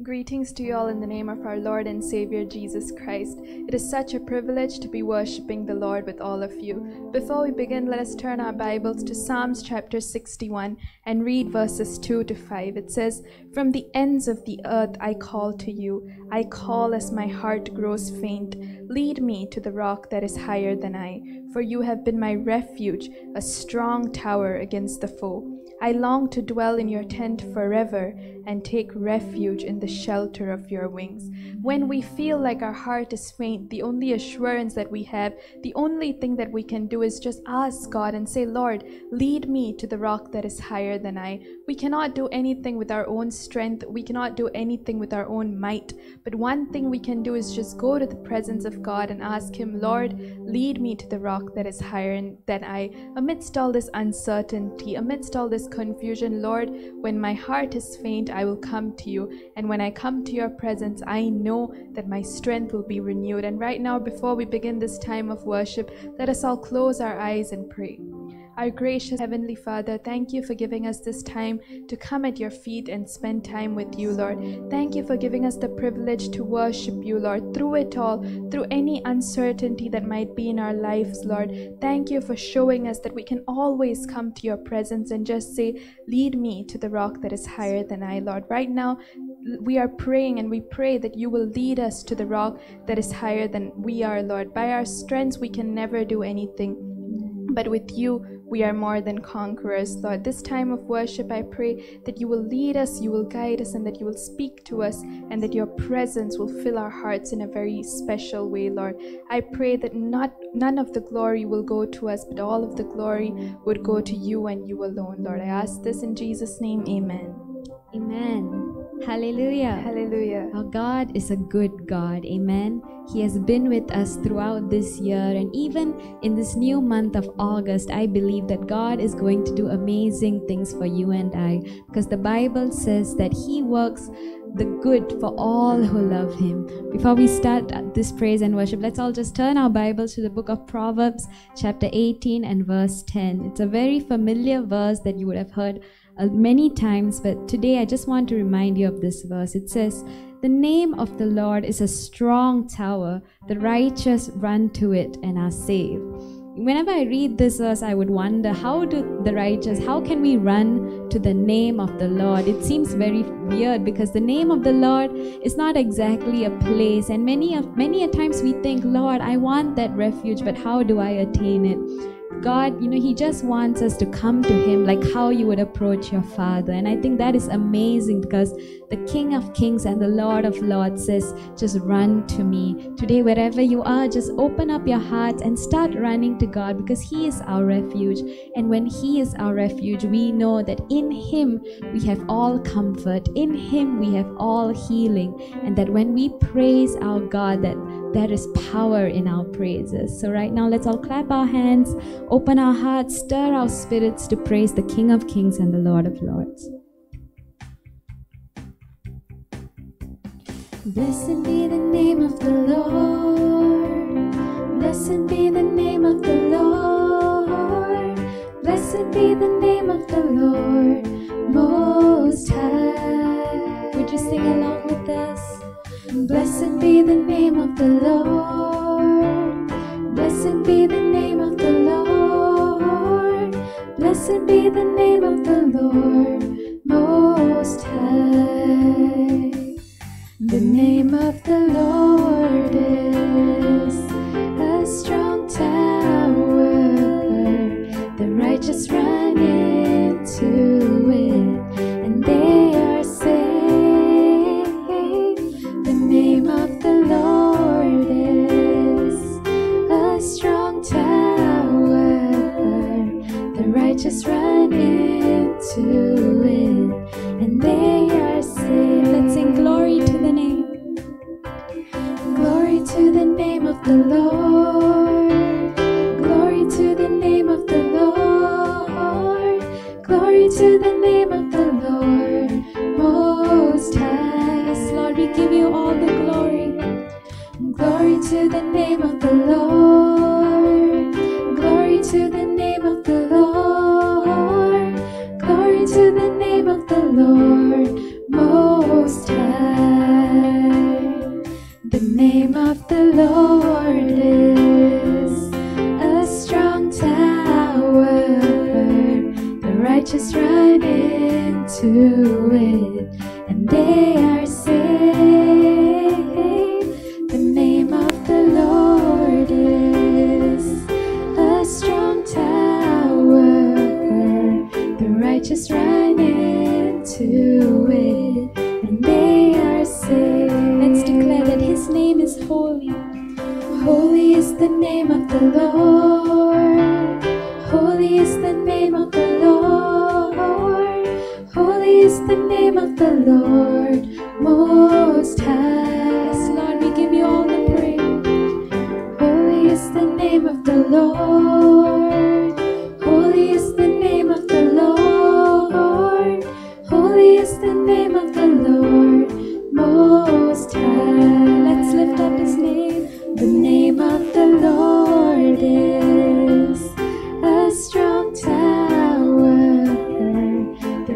Greetings to you all in the name of our Lord and Savior Jesus Christ. It is such a privilege to be worshiping the Lord with all of you. Before we begin, let us turn our Bibles to Psalms chapter 61 and read verses 2 to 5. It says, From the ends of the earth I call to you. I call as my heart grows faint. Lead me to the rock that is higher than I, for you have been my refuge, a strong tower against the foe. I long to dwell in your tent forever and take refuge in the shelter of your wings. When we feel like our heart is faint, the only assurance that we have, the only thing that we can do is just ask God and say, Lord, lead me to the rock that is higher than I. We cannot do anything with our own strength, we cannot do anything with our own might. But one thing we can do is just go to the presence of God and ask Him, Lord, lead me to the rock that is higher than I. Amidst all this uncertainty, amidst all this confusion, Lord, when my heart is faint, I will come to you. And when I come to your presence, I know that my strength will be renewed. And right now, before we begin this time of worship, let us all close our eyes and pray. Our gracious Heavenly Father, thank you for giving us this time to come at your feet and spend time with you, Lord. Thank you for giving us the privilege to worship you, Lord, through it all, through any uncertainty that might be in our lives, Lord. Thank you for showing us that we can always come to your presence and just say, Lead me to the rock that is higher than I, Lord. Right now, we are praying and we pray that you will lead us to the rock that is higher than we are, Lord. By our strengths, we can never do anything. But with you, we are more than conquerors, Lord. This time of worship, I pray that you will lead us, you will guide us, and that you will speak to us, and that your presence will fill our hearts in a very special way, Lord. I pray that not none of the glory will go to us, but all of the glory would go to you and you alone, Lord. I ask this in Jesus' name, amen. Amen. Hallelujah. Hallelujah. Our God is a good God. Amen. He has been with us throughout this year, and even in this new month of August, I believe that God is going to do amazing things for you and I because the Bible says that He works the good for all who love Him. Before we start this praise and worship, let's all just turn our Bibles to the book of Proverbs, chapter 18 and verse 10. It's a very familiar verse that you would have heard Uh, many times, but today I just want to remind you of this verse. It says, The name of the Lord is a strong tower, the righteous run to it and are saved. Whenever I read this verse, I would wonder how do the righteous, how can we run to the name of the Lord? It seems very weird because the name of the Lord is not exactly a place, and many of many a times we think, Lord, I want that refuge, but how do I attain it? God, you know, He just wants us to come to Him like how you would approach your Father. And I think that is amazing because the King of Kings and the Lord of Lords says, just run to me. Today, wherever you are, just open up your heart and start running to God because He is our refuge. And when He is our refuge, we know that in Him we have all comfort, in Him we have all healing, and that when we praise our God, that there is power in our praises. So, right now, let's all clap our hands, open our hearts, stir our spirits to praise the King of Kings and the Lord of Lords. Blessed be the name of the Lord. Blessed be the name of the Lord. Blessed be the name of the Lord Most High. Would you sing along with us? Blessed be the name of the Lord. Blessed be the Blessed be the name of the Lord Most High. The name of the Lord is a strong tower. The righteous run To the name of the Lord Most High. Yes, Lord, we give you all the glory. Glory to the name of the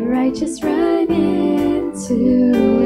righteous run into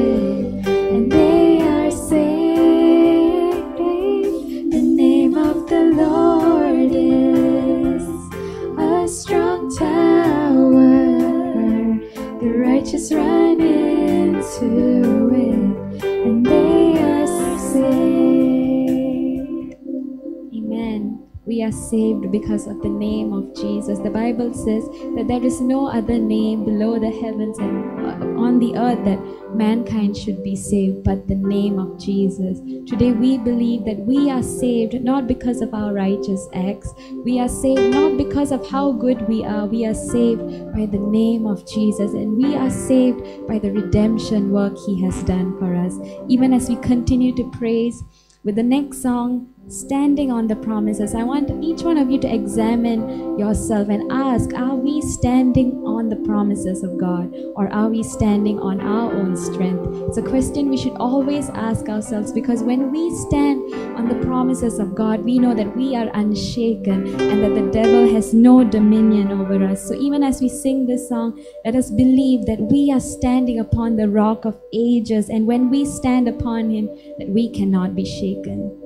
saved because of the name of Jesus. The Bible says that there is no other name below the heavens and uh, on the earth that mankind should be saved but the name of Jesus. Today we believe that we are saved not because of our righteous acts. We are saved not because of how good we are. We are saved by the name of Jesus and we are saved by the redemption work he has done for us. Even as we continue to praise with the next song, Standing on the Promises, I want each one of you to examine yourself and ask Are we standing on the promises of God or are we standing on our own strength? It's a question we should always ask ourselves because when we stand on the promises of God, we know that we are unshaken and that the devil has no dominion over us. So even as we sing this song, let us believe that we are standing upon the rock of ages, and when we stand upon him, that we cannot be shaken.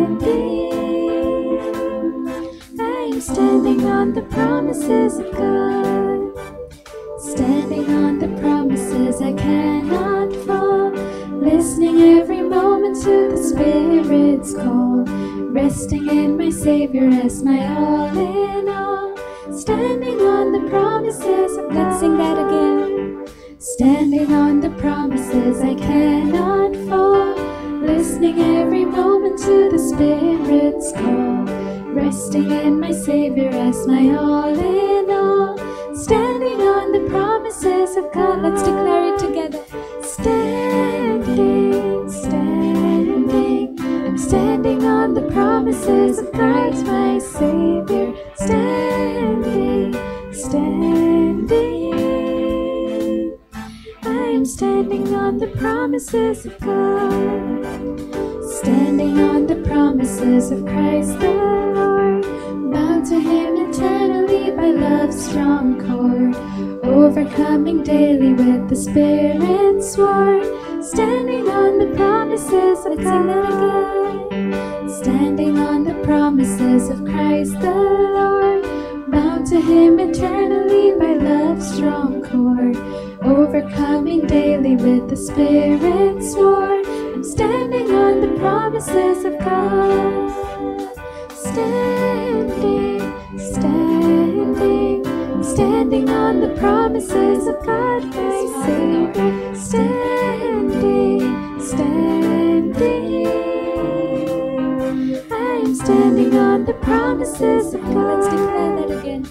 Promises of God. Standing on the promises I cannot fall. Listening every moment to the Spirit's call. Resting in my Savior as my all in all. Standing on the promises of God. Sing that again. Standing on the promises I cannot fall. Listening every moment to the Spirit's call. Resting in my Savior as my all in all. Standing on the promises of God. Let's declare it together. Standing, standing. I'm standing on the promises of Christ my Savior. Standing, standing. I am standing on the promises of God. Standing on the promises of Christ the Lord. Bound to Him eternally by love's strong cord. Overcoming daily with the Spirit's sword. Standing on the promises of God. Standing on the promises of Christ the Lord. Bound to Him eternally by love's strong cord. Overcoming daily with the Spirit's sword. I'm standing on the promises of God. Standing, standing, standing on the promises of God, my Savior. Standing, standing. I am standing on the promises of God. Let's declare that again.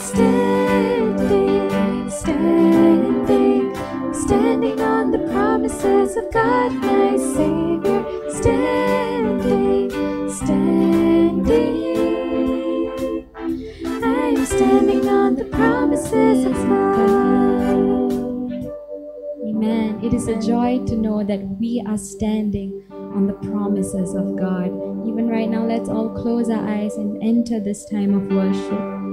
Standing, standing, standing on the promises promises of God, Amen. It is a joy to know that we are standing on the promises of God. Even right now, let's all close our eyes and enter this time of worship.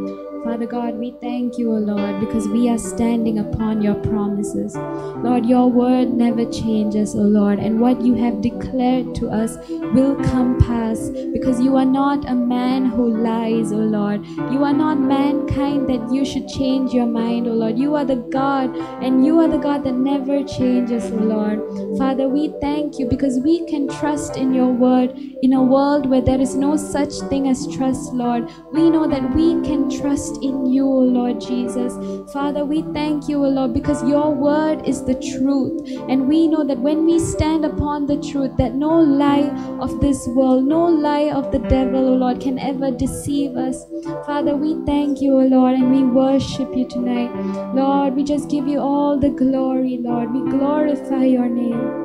Father God, we thank you, O Lord, because we are standing upon your promises. Lord, your word never changes, O Lord, and what you have declared to us will come pass because you are not a man who lies, O Lord. You are not mankind that you should change your mind, O Lord. You are the God, and you are the God that never changes, O Lord. Father, we thank you because we can trust in your word in a world where there is no such thing as trust, Lord. We know that we can trust in you, O Lord Jesus. Father, we thank you, O Lord, because your word is the truth. And we know that when we stand upon the truth, that no lie of this world, no lie of the devil, O Lord, can ever deceive us. Father, we thank you, O Lord, and we worship you tonight. Lord, we just give you all the glory, Lord. We glorify your name.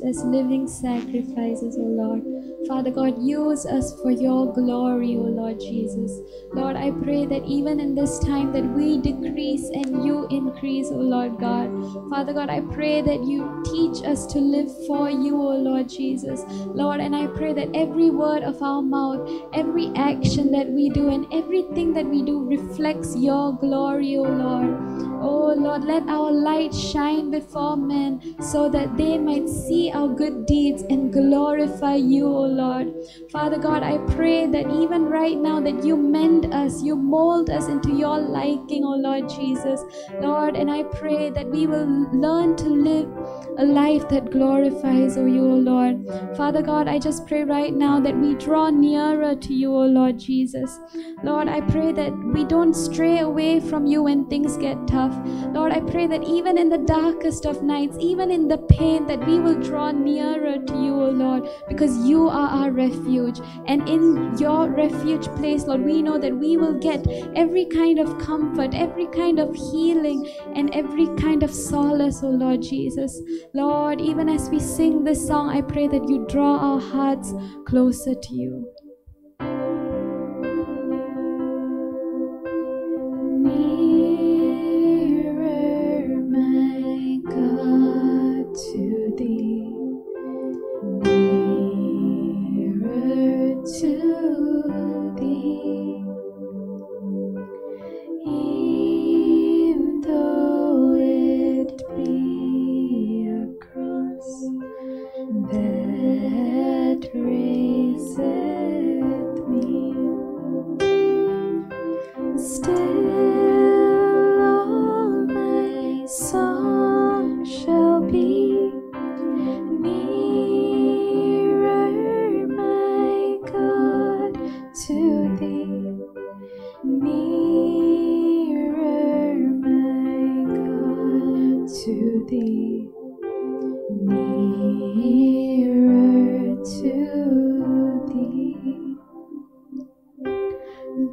As living sacrifices, O Lord. Father God, use us for your glory, O Lord Jesus. Lord, I pray that even in this time that we decrease and you increase, O Lord God. Father God, I pray that you teach us to live for you, O Lord Jesus. Lord, and I pray that every word of our mouth, every action that we do, and everything that we do reflects your glory, O Lord. Oh Lord, let our light shine before men so that they might see our good deeds and glorify you, O Lord. Father God, I pray that even right now that you mend us, you mold us into your liking, O Lord Jesus. Lord, and I pray that we will learn to live a life that glorifies, O you, O Lord. Father God, I just pray right now that we draw nearer to you, O Lord Jesus. Lord, I pray that we don't stray away from you when things get tough. Lord, I pray that even in the darkest of nights, even in the pain, that we will draw nearer to you, O Lord, because you are our refuge. And in your refuge place, Lord, we know that we will get every kind of comfort, every kind of healing, and every kind of solace, O Lord Jesus. Lord, even as we sing this song, I pray that you draw our hearts closer to you.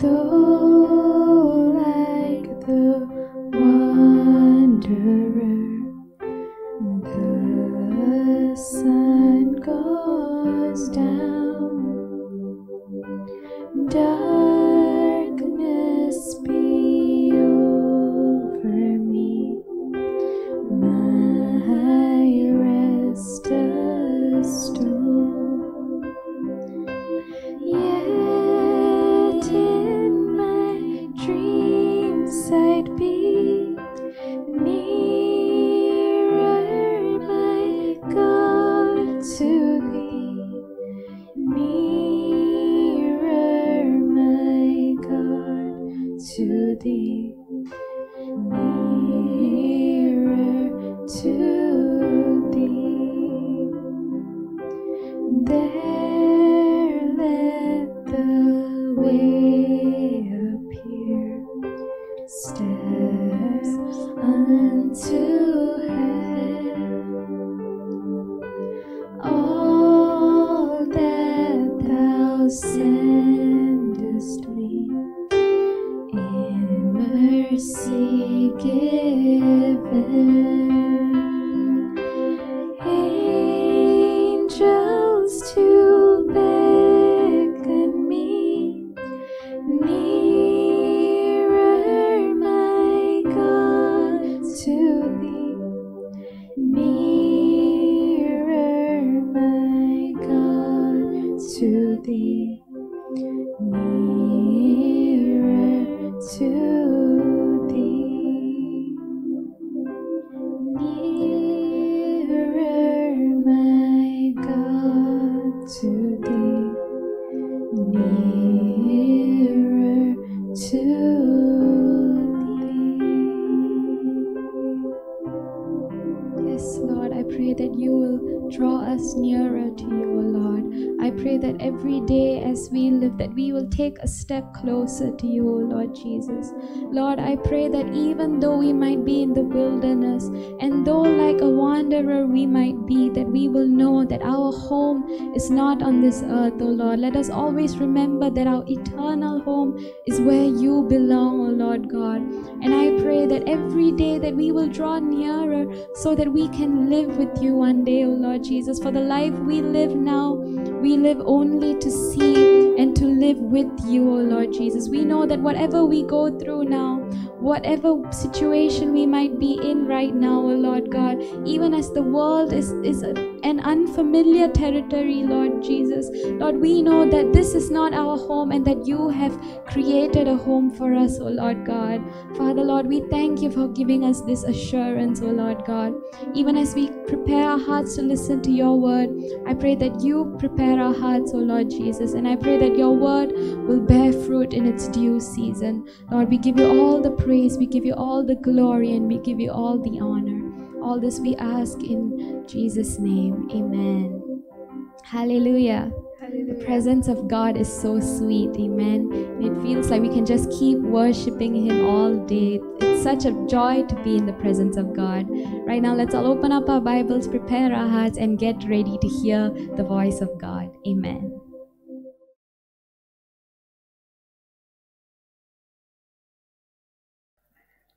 Though take a step closer to you, O Lord Jesus. Lord, I pray that even though we might be in the wilderness, and though like a wanderer we might be, that we will know that our home is not on this earth, O Lord. Let us always remember that our eternal home is where you belong, O Lord God. And I pray that every day that we will draw nearer so that we can live with you one day, O Lord Jesus. For the life we live now, we live only to see and to live with you, O Lord Jesus. We know that whatever we go through now, whatever situation we might be in right now, O Lord God, even as the world is, is an unfamiliar territory, Lord Jesus, Lord, we know that this is not our home and that you have created a home for us, O Lord God. Father, Lord, we thank you for giving us this assurance, O Lord God. Even as we prepare our hearts to listen to your word, I pray that you prepare our hearts, O Lord Jesus, and I pray that your word will bear fruit in its due season. Lord, we give you all the praise, we give you all the glory, and we give you all the honor. All this we ask in Jesus' name. Amen. Hallelujah. The presence of God is so sweet. Amen. And it feels like we can just keep worshiping Him all day. It's such a joy to be in the presence of God. Right now, let's all open up our Bibles, prepare our hearts, and get ready to hear the voice of God. Amen.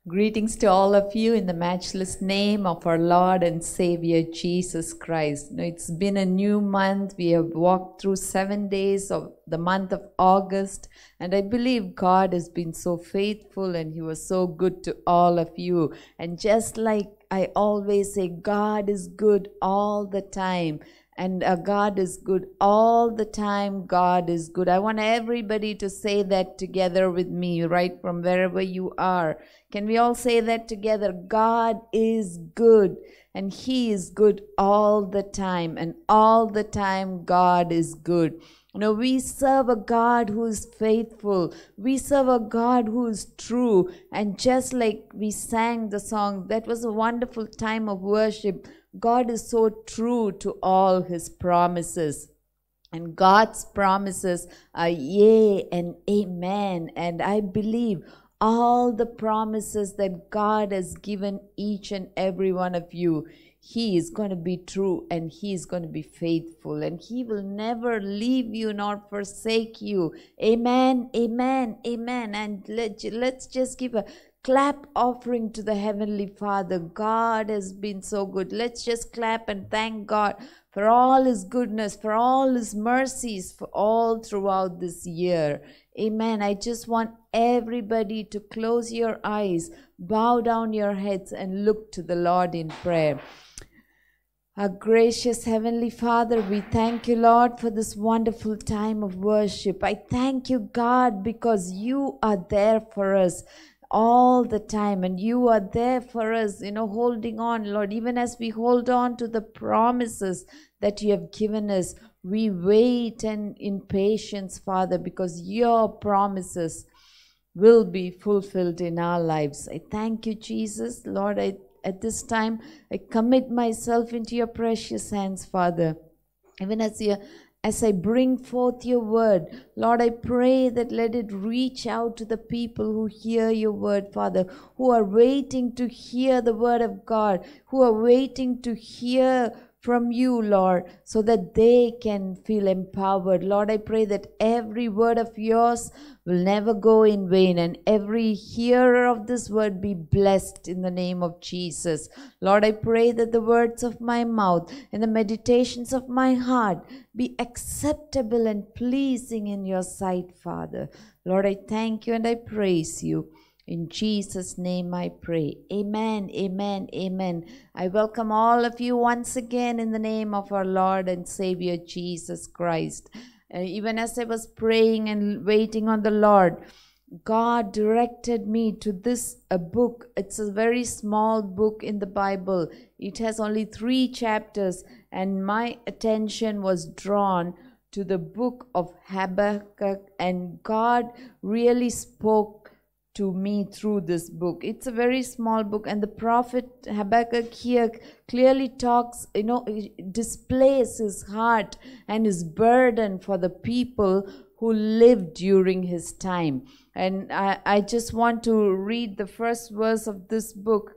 Greetings to all of you in the matchless name of our Lord and Savior Jesus Christ. Now, it's been a new month. We have walked through seven days of the month of August, and I believe God has been so faithful and He was so good to all of you. And just like I always say, God is good all the time and uh, God is good all the time. God is good. I want everybody to say that together with me, right from wherever you are. Can we all say that together? God is good, and He is good all the time, and all the time, God is good. You know, we serve a God who is faithful. We serve a God who is true. And just like we sang the song, that was a wonderful time of worship. God is so true to all his promises. And God's promises are yea and amen. And I believe all the promises that God has given each and every one of you, He is going to be true and He is going to be faithful and He will never leave you nor forsake you. Amen, amen, amen. And let, let's just give a clap offering to the Heavenly Father. God has been so good. Let's just clap and thank God for all His goodness, for all His mercies, for all throughout this year. Amen. I just want everybody to close your eyes, bow down your heads, and look to the Lord in prayer. Our gracious Heavenly Father, we thank you, Lord, for this wonderful time of worship. I thank you, God, because you are there for us all the time and you are there for us you know holding on lord. Even as we hold on to the promises that you have given us we wait and in patience father because your promises will be fulfilled in our lives. I thank you jesus. Lord i at this time i commit myself into your precious hands father. Even as you as I bring forth your word, Lord, I pray that let it reach out to the people who hear your word, Father, who are waiting to hear the word of God, who are waiting to hear from you, Lord, so that they can feel empowered. Lord, I pray that every word of yours will never go in vain and every hearer of this word be blessed in the name of Jesus. Lord, I pray that the words of my mouth and the meditations of my heart be acceptable and pleasing in your sight, Father. Lord, I thank you and I praise you. In Jesus' name I pray. Amen, amen, amen. I welcome all of you once again in the name of our Lord and Savior Jesus Christ. Uh, even as I was praying and waiting on the Lord, God directed me to this a book. It's a very small book in the Bible. It has only three chapters, and my attention was drawn to the book of Habakkuk, and God really spoke to me through this book. It's a very small book, and the prophet Habakkuk here clearly talks, you know, displays his heart and his burden for the people who lived during his time. And I, I just want to read the first verse of this book,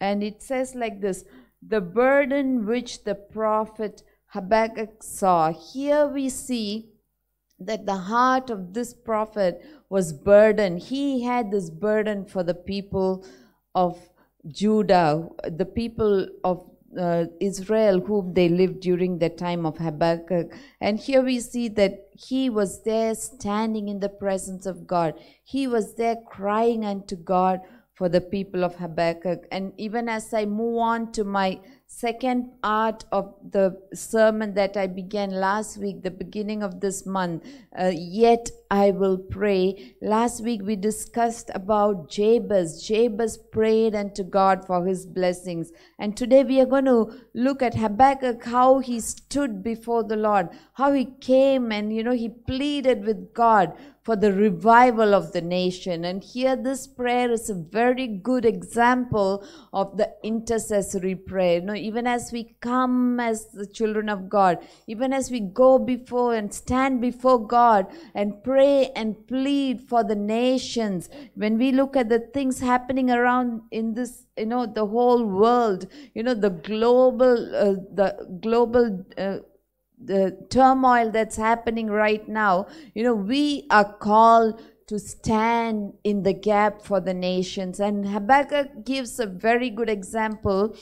and it says like this The burden which the prophet Habakkuk saw. Here we see that the heart of this prophet was burdened. He had this burden for the people of Judah, the people of uh, Israel, whom they lived during the time of Habakkuk. And here we see that he was there standing in the presence of God. He was there crying unto God for the people of Habakkuk. And even as I move on to my second part of the sermon that I began last week, the beginning of this month, uh, yet I will pray. Last week we discussed about Jabez. Jabez prayed unto God for his blessings. And today we are going to look at Habakkuk, how he stood before the Lord, how he came and, you know, he pleaded with God for the revival of the nation. And here, this prayer is a very good example of the intercessory prayer. You know, even as we come as the children of God, even as we go before and stand before God and pray and plead for the nations, when we look at the things happening around in this, you know, the whole world, you know, the global, uh, the global. Uh, the turmoil that's happening right now, you know, we are called to stand in the gap for the nations. And Habakkuk gives a very good example.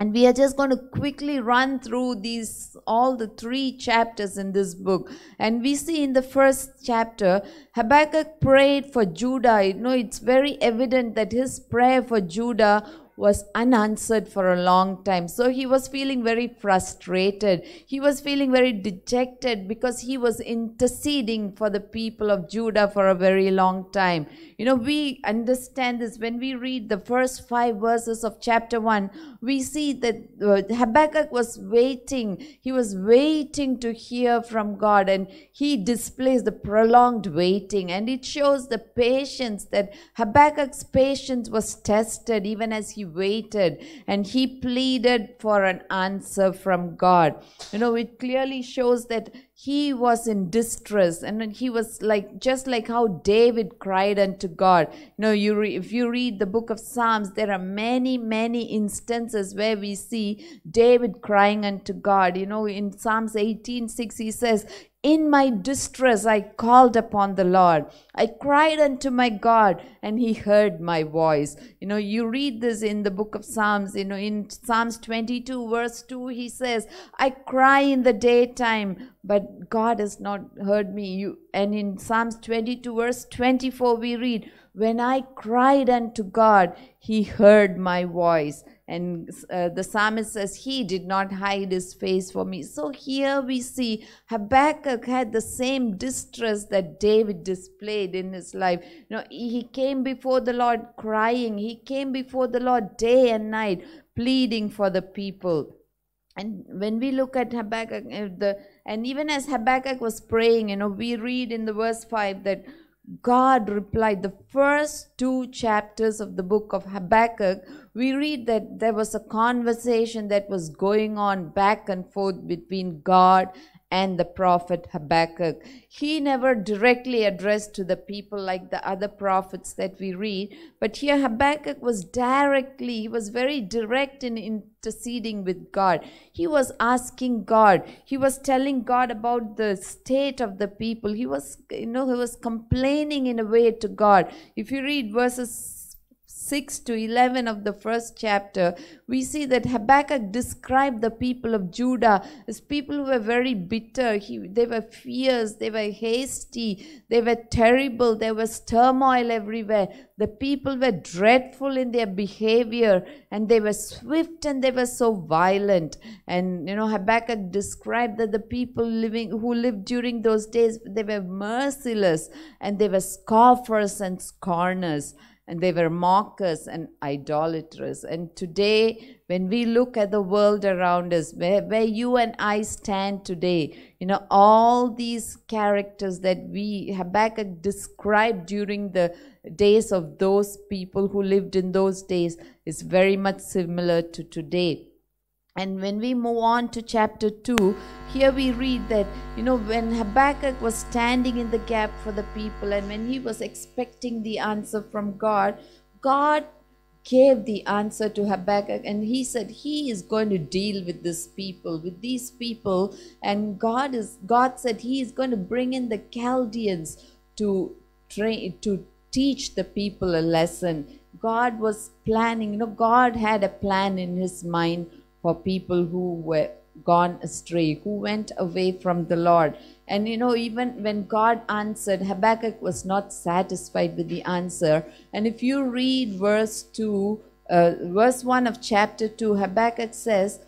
And we are just going to quickly run through these, all the three chapters in this book. And we see in the first chapter, Habakkuk prayed for Judah. You know, it's very evident that his prayer for Judah was unanswered for a long time. So he was feeling very frustrated. He was feeling very dejected because he was interceding for the people of Judah for a very long time. You know, we understand this when we read the first five verses of chapter 1. We see that uh, Habakkuk was waiting. He was waiting to hear from God and he displays the prolonged waiting. And it shows the patience that Habakkuk's patience was tested even as he waited and he pleaded for an answer from God. You know, it clearly shows that he was in distress and he was like just like how david cried unto god you know you re- if you read the book of psalms there are many many instances where we see david crying unto god you know in psalms 18 6 he says in my distress, I called upon the Lord. I cried unto my God, and He heard my voice. You know, you read this in the book of Psalms. You know, in Psalms 22, verse 2, He says, I cry in the daytime, but God has not heard me. You, and in Psalms 22, verse 24, we read, When I cried unto God, He heard my voice. And uh, the psalmist says, He did not hide his face for me. So here we see Habakkuk had the same distress that David displayed in his life. You know, he came before the Lord crying, he came before the Lord day and night, pleading for the people. And when we look at Habakkuk, uh, the and even as Habakkuk was praying, you know, we read in the verse 5 that God replied. The first two chapters of the book of Habakkuk, we read that there was a conversation that was going on back and forth between God and the prophet Habakkuk. He never directly addressed to the people like the other prophets that we read, but here Habakkuk was directly, he was very direct in interceding with God. He was asking God, he was telling God about the state of the people. He was, you know, he was complaining in a way to God. If you read verses 6 to 11 of the first chapter, we see that Habakkuk described the people of Judah as people who were very bitter. He, they were fierce, they were hasty, they were terrible, there was turmoil everywhere. The people were dreadful in their behavior and they were swift and they were so violent. And you know, Habakkuk described that the people living who lived during those days, they were merciless and they were scoffers and scorners and they were mockers and idolaters. And today, when we look at the world around us, where, where you and I stand today, you know, all these characters that we Habakkuk described during the days of those people who lived in those days is very much similar to today. And when we move on to chapter 2, here we read that, you know, when Habakkuk was standing in the gap for the people and when he was expecting the answer from God, God gave the answer to Habakkuk and he said he is going to deal with this people with these people. And God is God said he is going to bring in the Chaldeans to train to teach the people a lesson. God was planning you know God had a plan in his mind for people who were gone astray, who went away from the Lord. And you know, even when God answered, Habakkuk was not satisfied with the answer. And if you read verse 2, uh, verse 1 of chapter 2, Habakkuk says,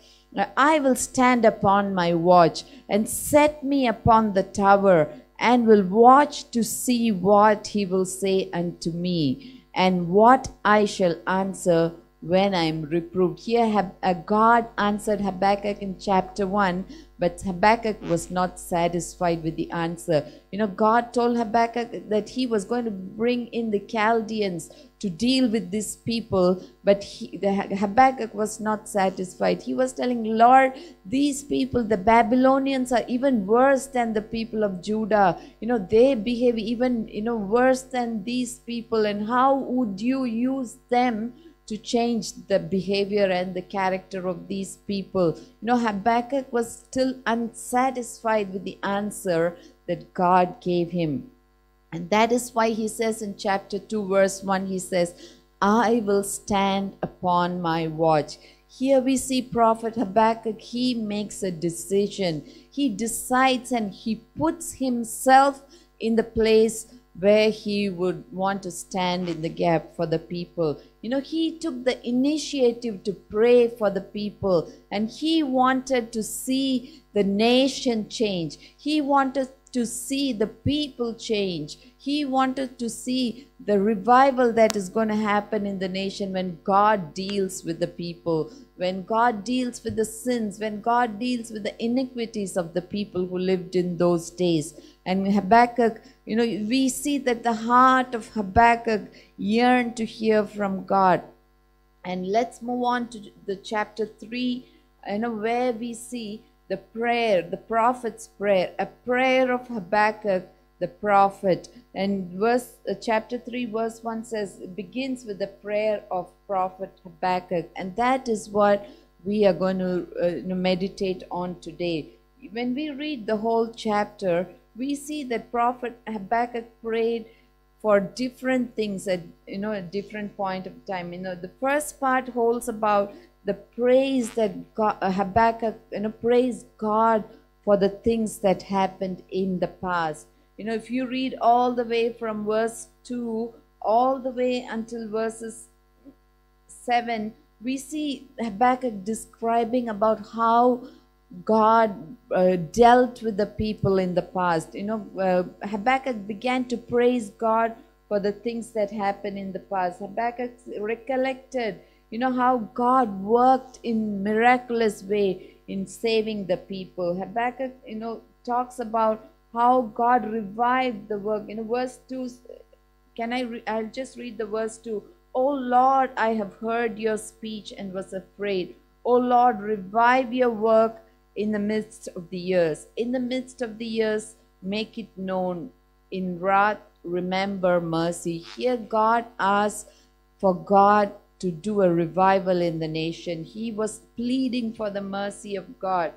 I will stand upon my watch and set me upon the tower and will watch to see what he will say unto me and what I shall answer when I am reproved. Here, Hab- uh, God answered Habakkuk in chapter 1, but Habakkuk was not satisfied with the answer. You know, God told Habakkuk that he was going to bring in the Chaldeans to deal with these people, but he, the, Habakkuk was not satisfied. He was telling, Lord, these people, the Babylonians, are even worse than the people of Judah. You know, they behave even, you know, worse than these people, and how would you use them? To change the behavior and the character of these people. You know, Habakkuk was still unsatisfied with the answer that God gave him. And that is why he says in chapter 2, verse 1, he says, I will stand upon my watch. Here we see Prophet Habakkuk, he makes a decision. He decides and he puts himself in the place where he would want to stand in the gap for the people. You know, he took the initiative to pray for the people and he wanted to see the nation change. He wanted to see the people change. He wanted to see the revival that is going to happen in the nation when God deals with the people, when God deals with the sins, when God deals with the iniquities of the people who lived in those days. And Habakkuk, you know, we see that the heart of Habakkuk yearned to hear from God. And let's move on to the chapter 3, you know, where we see the prayer, the prophet's prayer, a prayer of Habakkuk, the prophet. And verse uh, chapter 3, verse 1 says, it begins with the prayer of prophet Habakkuk. And that is what we are going to uh, meditate on today. When we read the whole chapter, we see that prophet Habakkuk prayed for different things at you know a different point of time. You know, the first part holds about the praise that God, uh, Habakkuk you know praise God for the things that happened in the past. You know, if you read all the way from verse two all the way until verses seven, we see Habakkuk describing about how God uh, dealt with the people in the past. You know, uh, Habakkuk began to praise God for the things that happened in the past. Habakkuk recollected, you know, how God worked in miraculous way in saving the people. Habakkuk, you know, talks about how God revived the work. In verse 2, can I, re- I'll just read the verse 2. O Lord, I have heard your speech and was afraid. O Lord, revive your work in the midst of the years. In the midst of the years, make it known. In wrath, remember mercy. Here, God asks for God to do a revival in the nation. He was pleading for the mercy of God,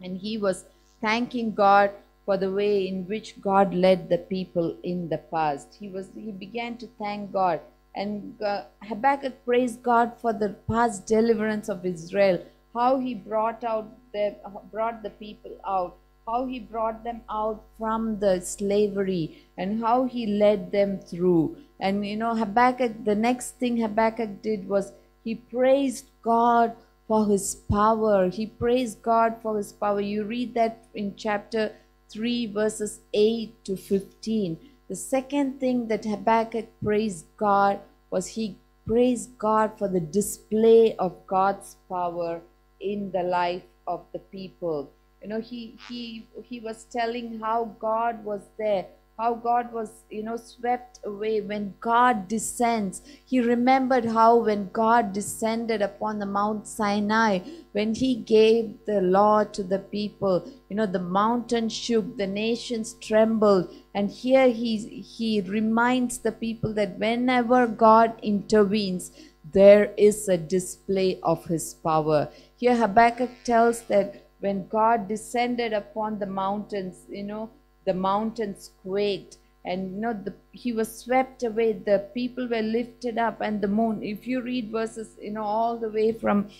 and he was thanking God for the way in which God led the people in the past. He was he began to thank God, and uh, Habakkuk praised God for the past deliverance of Israel how he brought out the brought the people out how he brought them out from the slavery and how he led them through. And you know habakkuk the next thing habakkuk did was he praised god for his power. He praised god for his power. You read that in chapter 3 verses 8 to 15 The second thing that Habakkuk praised God was he praised God for the display of God's power in the life of the people. You know, he he he was telling how God was there, how God was, you know, swept away when God descends. He remembered how when God descended upon the Mount Sinai, when he gave the law to the people, you know, the mountain shook, the nations trembled. And here he he reminds the people that whenever God intervenes, there is a display of his power. Here Habakkuk tells that when God descended upon the mountains, you know, the mountains quaked and you know the, he was swept away. The people were lifted up and the moon. If you read verses you know all the way from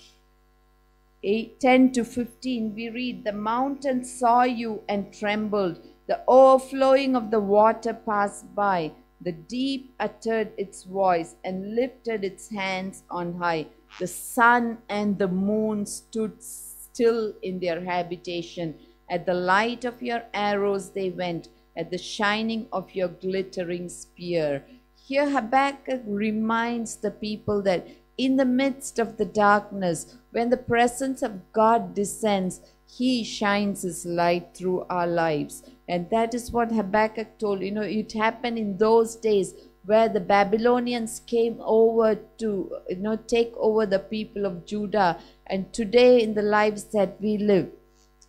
8, 10 to 15 we read the mountains saw you and trembled. The overflowing of the water passed by. The deep uttered its voice and lifted its hands on high the sun and the moon stood still in their habitation at the light of your arrows they went, at the shining of your glittering spear. Here Habakkuk reminds the people that in the midst of the darkness, when the presence of God descends, he shines his light through our lives. And that is what Habakkuk told. You know, it happened in those days where the Babylonians came over to, you know, take over the people of Judah. And today in the lives that we live,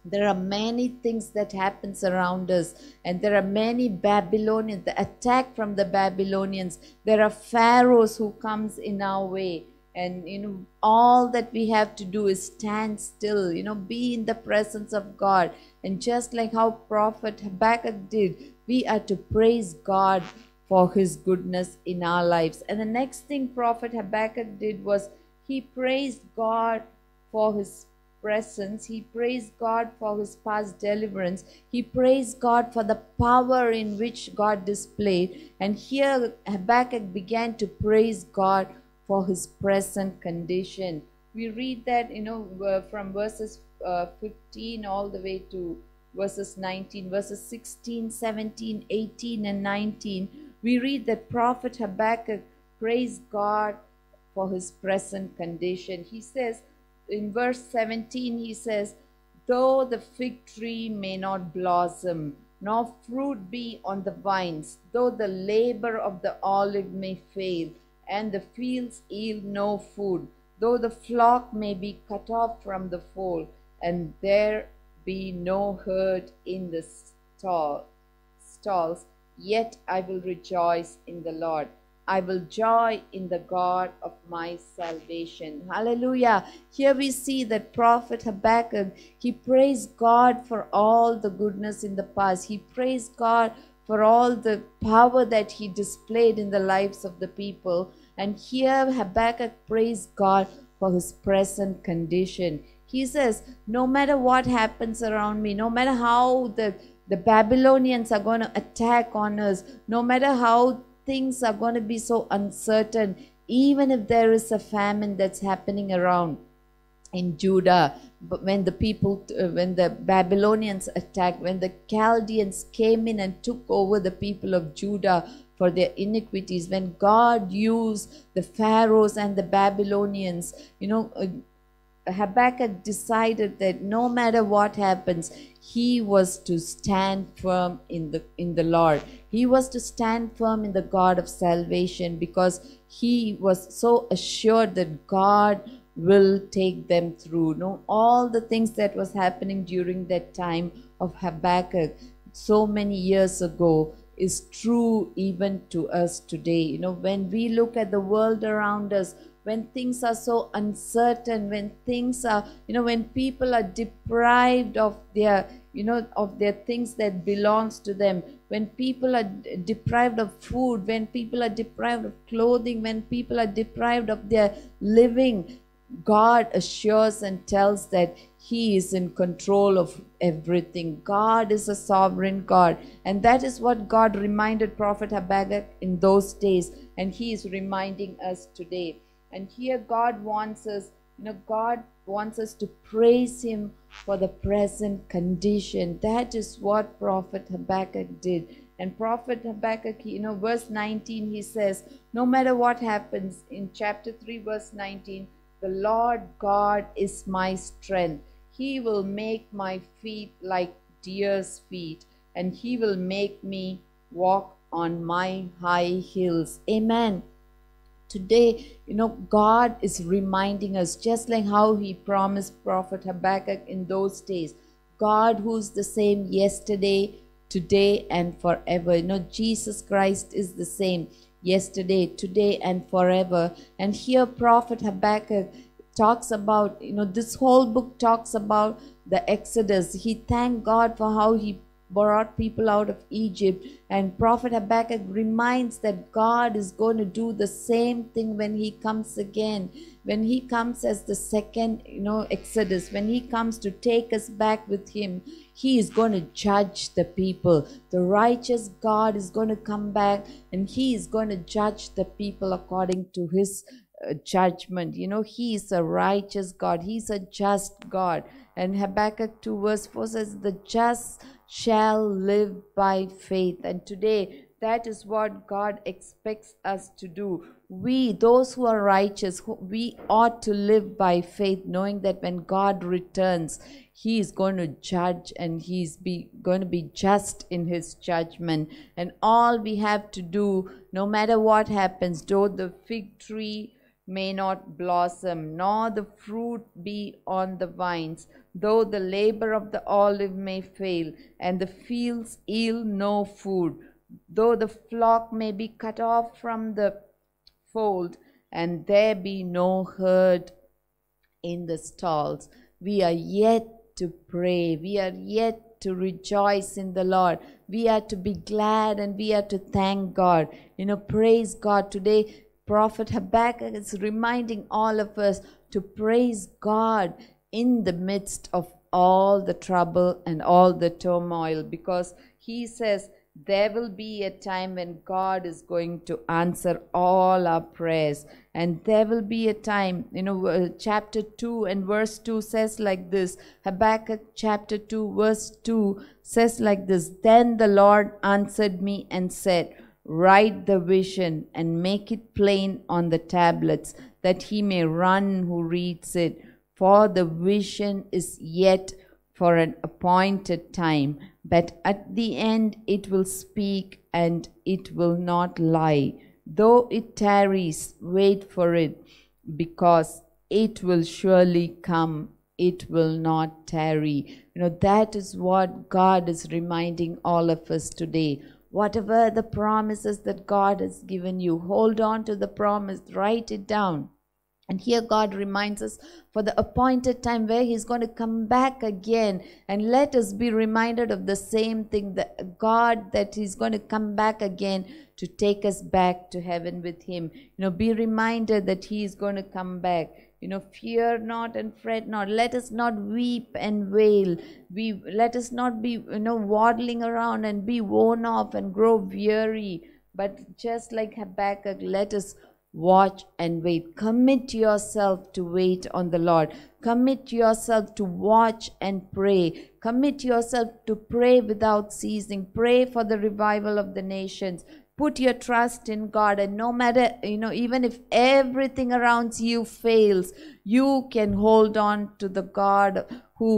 there are many things that happens around us. And there are many babylonians the attack from the babylonians. There are pharaohs who comes in our way. And you know all that we have to do is stand still you know be in the presence of god. And just like how prophet habakkuk did we are to praise god for his goodness in our lives and the next thing prophet habakkuk did was he praised god for his presence. He praised God for his past deliverance. He praised God for the power in which God displayed. And here Habakkuk began to praise God for his present condition. We read that, you know, uh, from verses uh, 15 all the way to verses 19, verses 16, 17, 18, and 19. We read that prophet Habakkuk praised God for his present condition. He says, in verse 17 he says though the fig tree may not blossom nor fruit be on the vines though the labor of the olive may fail and the fields yield no food though the flock may be cut off from the fold and there be no herd in the stall, stalls yet i will rejoice in the lord I will joy in the God of my salvation. Hallelujah. Here we see that prophet Habakkuk, he praised God for all the goodness in the past. He praised God for all the power that he displayed in the lives of the people. And here Habakkuk praised God for his present condition. He says, no matter what happens around me, no matter how the the Babylonians are going to attack on us, no matter how things are going to be so uncertain, even if there is a famine that's happening around in Judah, but when the people, uh, when the Babylonians attacked, when the Chaldeans came in and took over the people of Judah for their iniquities, when God used the Pharaohs and the Babylonians, you know, uh, Habakkuk decided that no matter what happens, he was to stand firm in the in the Lord. He was to stand firm in the God of salvation because he was so assured that God will take them through. No, all the things that was happening during that time of Habakkuk so many years ago is true even to us today. You know, when we look at the world around us, when things are so uncertain, when things are, you know, when people are deprived of their, you know, of their things that belongs to them, when people are deprived of food, when people are deprived of clothing, when people are deprived of their living, God assures and tells that He is in control of everything. God is a sovereign God. And that is what God reminded Prophet Habakkuk in those days. And He is reminding us today. And here God wants us, you know, God wants us to praise Him for the present condition. That is what Prophet Habakkuk did. And Prophet Habakkuk, you know, verse 19, he says, No matter what happens, in chapter 3, verse 19, the Lord God is my strength. He will make my feet like deer's feet, and he will make me walk on my high hills. Amen. Today, you know, God is reminding us, just like how He promised Prophet Habakkuk in those days, God who's the same yesterday, today, and forever. You know, Jesus Christ is the same yesterday, today, and forever. And here, Prophet Habakkuk talks about, you know, this whole book talks about the Exodus. He thanked God for how He brought people out of Egypt. And Prophet Habakkuk reminds that God is going to do the same thing when He comes again. When He comes as the second, you know, Exodus, when He comes to take us back with Him, He is going to judge the people. The righteous God is going to come back and He is going to judge the people according to His uh, judgment. You know, He is a righteous God, He's a just God. And Habakkuk 2 verse 4 says, The just shall live by faith. And today, that is what God expects us to do. We, those who are righteous, we ought to live by faith, knowing that when God returns, He is going to judge and He's be, going to be just in His judgment. And all we have to do, no matter what happens, though the fig tree may not blossom, nor the fruit be on the vines, though the labor of the olive may fail, and the fields yield no food, though the flock may be cut off from the fold, and there be no herd in the stalls, we are yet to pray, we are yet to rejoice in the Lord. We are to be glad and we are to thank God. You know, praise God. Today, Prophet Habakkuk is reminding all of us to praise God in the midst of all the trouble and all the turmoil because he says there will be a time when God is going to answer all our prayers. And there will be a time, you know, uh, chapter 2 and verse 2 says like this Habakkuk chapter 2, verse 2 says like this Then the Lord answered me and said, Write the vision and make it plain on the tablets, that he may run who reads it. For the vision is yet for an appointed time, but at the end it will speak and it will not lie. Though it tarries, wait for it, because it will surely come, it will not tarry. You know, that is what God is reminding all of us today whatever the promises that God has given you, hold on to the promise, write it down. And here God reminds us for the appointed time where He's going to come back again. And let us be reminded of the same thing that God, that He's going to come back again to take us back to heaven with Him. You know, be reminded that He is going to come back you know fear not and fret not. Let us not weep and wail. We let us not be you know waddling around and be worn off and grow weary. But just like habakkuk let us watch and wait. Commit yourself to wait on the lord. Commit yourself to watch and pray. Commit yourself to pray without ceasing. Pray for the revival of the nations put your trust in God and no matter you know even if everything around you fails you can hold on to the God who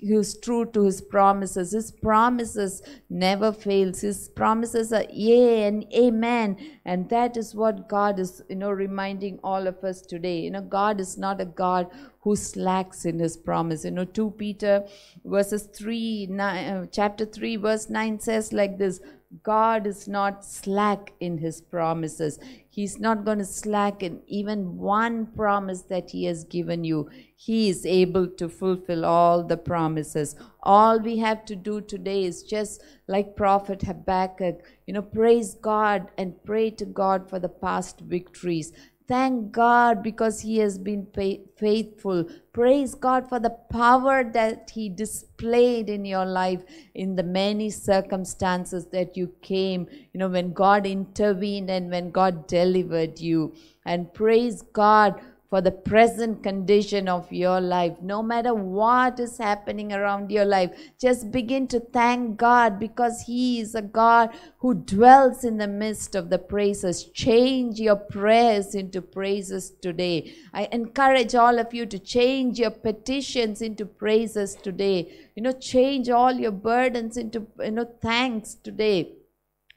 who's true to his promises. His promises never fails. His promises are yea and amen. And that is what god is you know reminding all of us today. You know god is not a god who slacks in his promise. You know 2 peter verses 3 9, uh, chapter 3 verse 9 says like this God is not slack in his promises. He's not going to slack in even one promise that he has given you. He is able to fulfill all the promises. All we have to do today is just like Prophet Habakkuk, you know, praise God and pray to God for the past victories. Thank God because He has been faithful. Praise God for the power that He displayed in your life in the many circumstances that you came, you know, when God intervened and when God delivered you. And praise God for the present condition of your life. No matter what is happening around your life, just begin to thank God because He is a God who dwells in the midst of the praises. Change your prayers into praises today. I encourage all of you to change your petitions into praises today. You know, change all your burdens into, you know, thanks today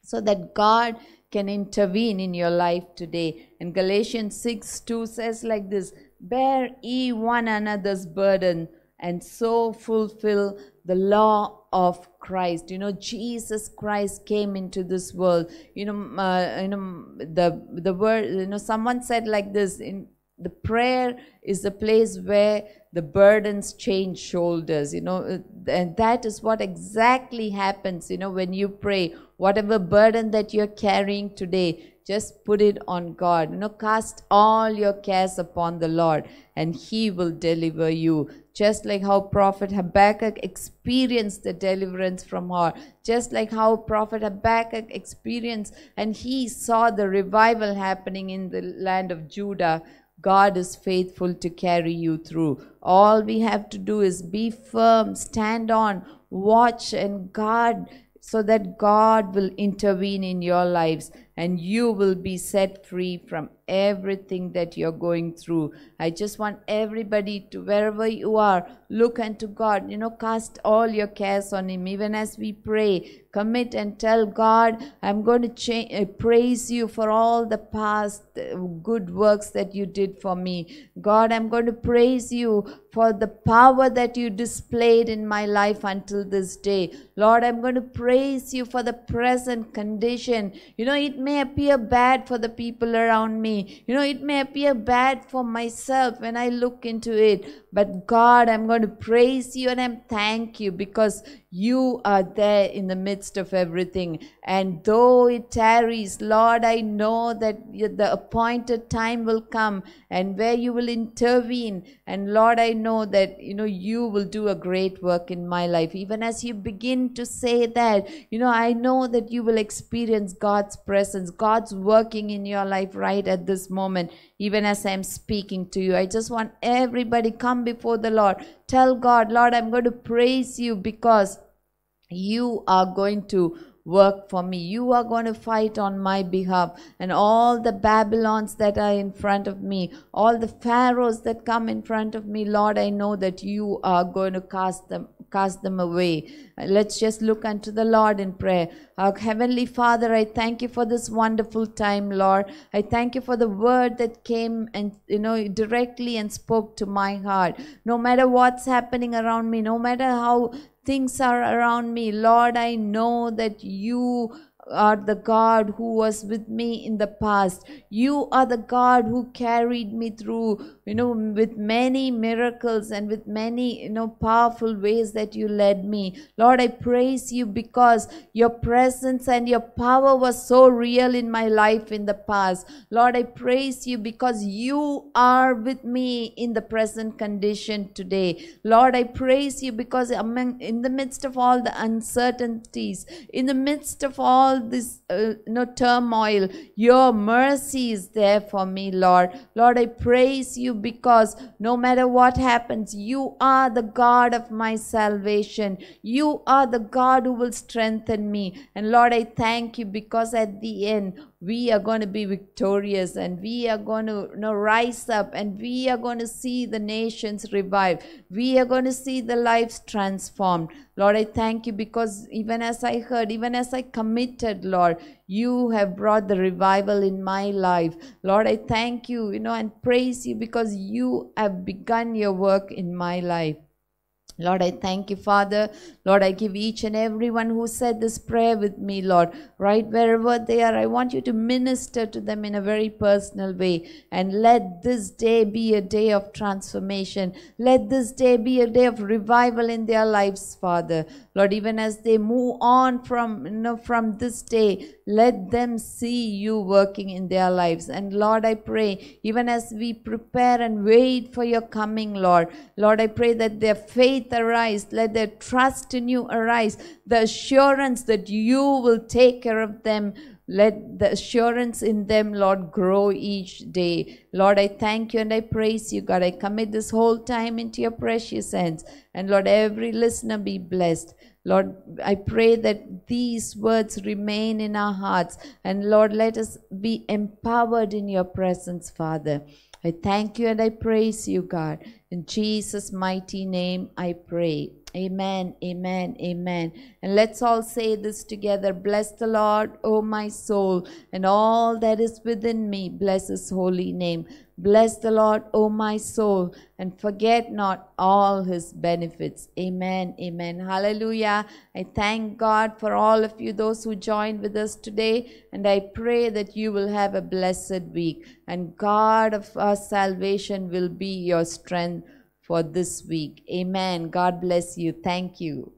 so that God can intervene in your life today. And Galatians 6 2 says like this Bear ye one another's burden and so fulfill the law of Christ. You know, Jesus Christ came into this world. You know, uh, you know the the word. You know, someone said like this in the prayer is the place where the burdens change shoulders you know uh, and that is what exactly happens you know when you pray whatever burden that you're carrying today just put it on god. You know cast all your cares upon the lord and he will deliver you. Just like how prophet habakkuk experienced the deliverance from her. Just like how prophet habakkuk experienced and he saw the revival happening in the land of judah God is faithful to carry you through. All we have to do is be firm, stand on, watch, and guard so that God will intervene in your lives and you will be set free from everything that you're going through. I just want everybody to, wherever you are, look unto God. You know, cast all your cares on Him. Even as we pray, commit and tell God, I'm going to uh, praise you for all the past uh, good works that you did for me. God, I'm going to praise you for the power that you displayed in my life until this day. Lord, I'm going to praise you for the present condition. You know, it may appear bad for the people around me. You know, it may appear bad for myself when I look into it, but God, I'm going to praise you and I'm thank you because you are there in the midst of everything. And though it tarries, Lord, I know that the appointed time will come and where you will intervene. And Lord, I know that, you know, you will do a great work in my life. Even as you begin to say that, you know, I know that you will experience God's presence, God's working in your life right at this moment even as I'm speaking to you. I just want everybody come before the Lord. Tell God, Lord, I'm going to praise you because you are going to work for me. You are going to fight on my behalf. And all the Babylons that are in front of me, all the Pharaohs that come in front of me, Lord, I know that you are going to cast them cast them away. Uh, let's just look unto the Lord in prayer. Our Heavenly Father, I thank you for this wonderful time, Lord. I thank you for the word that came and, you know, directly and spoke to my heart. No matter what's happening around me, no matter how things are around me, Lord, I know that you are the God who was with me in the past. You are the God who carried me through, you know, with many miracles and with many, you know, powerful ways that you led me. Lord, I praise you because your presence and your power was so real in my life in the past. Lord, I praise you because you are with me in the present condition today. Lord, I praise you because among, in the midst of all the uncertainties, in the midst of all this uh, no turmoil your mercy is there for me lord lord i praise you because no matter what happens you are the god of my salvation. You are the god who will strengthen me. And lord i thank you because at the end we are going to be victorious and we are going to you know, rise up and we are going to see the nations revived. We are going to see the lives transformed. Lord, I thank you because even as I heard, even as I committed, Lord, you have brought the revival in my life. Lord, I thank you, you know, and praise you because you have begun your work in my life. Lord, I thank you, Father. Lord, I give each and everyone who said this prayer with me, Lord, right wherever they are. I want you to minister to them in a very personal way. And let this day be a day of transformation. Let this day be a day of revival in their lives, Father. Lord, even as they move on from, you know, from this day, let them see you working in their lives. And Lord, I pray, even as we prepare and wait for your coming, Lord, Lord, I pray that their faith arise, let their trust in you arise, the assurance that you will take care of them Let the assurance in them, Lord, grow each day. Lord, I thank you and I praise you, God. I commit this whole time into your precious hands. And Lord, every listener be blessed. Lord, I pray that these words remain in our hearts. And Lord, let us be empowered in your presence, Father. I thank you and I praise you, God. In Jesus' mighty name I pray. Amen, amen, amen. And let's all say this together. Bless the Lord, O my soul, and all that is within me. Bless his holy name. Bless the Lord, O my soul, and forget not all his benefits. Amen, amen. Hallelujah. I thank God for all of you, those who joined with us today, and I pray that you will have a blessed week, and God of our salvation will be your strength for this week. Amen. God bless you. Thank you.